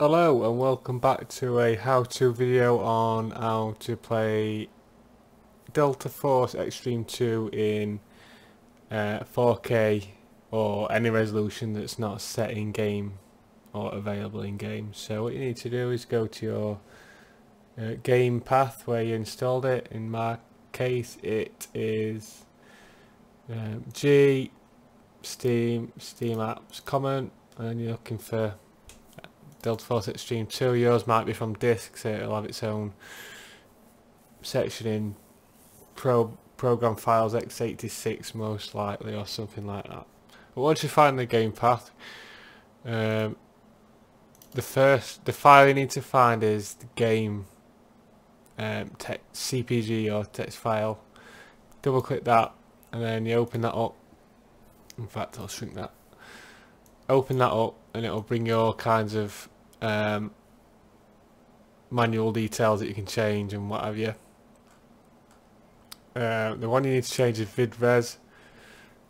Hello and welcome back to a how-to video on how to play Delta Force Xtreme 2 in uh, 4K or any resolution that's not set in game or available in game. So what you need to do is go to your uh, game path where you installed it. In my case it is um, G, Steam, Steam Apps, Common and you're looking for Delta Force Xtreme 2. Yours might be from disk, so it'll have its own section in pro program files x86 most likely or something like that. But once you find the game path, um, the first the file you need to find is the game um, CFG or text file. Double click that and then you open that up. In fact, I'll shrink that. Open that up and it'll bring you all kinds of um, manual details that you can change and what have you. Uh, the one you need to change is vidres.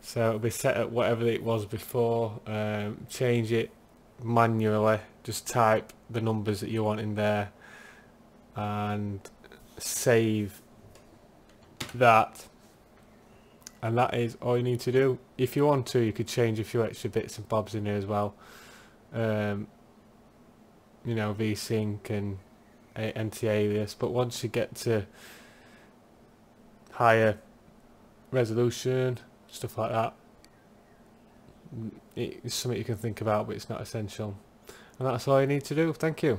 So it'll be set at whatever it was before. Um, change it manually. Just type the numbers that you want in there and save that. And that is all you need to do. If you want to you could change a few extra bits and bobs in here as well. Um, you know vsync and anti-alias but once you get to higher resolution stuff like that mm, it's something you can think about but it's not essential. And that's all you need to do. Thank you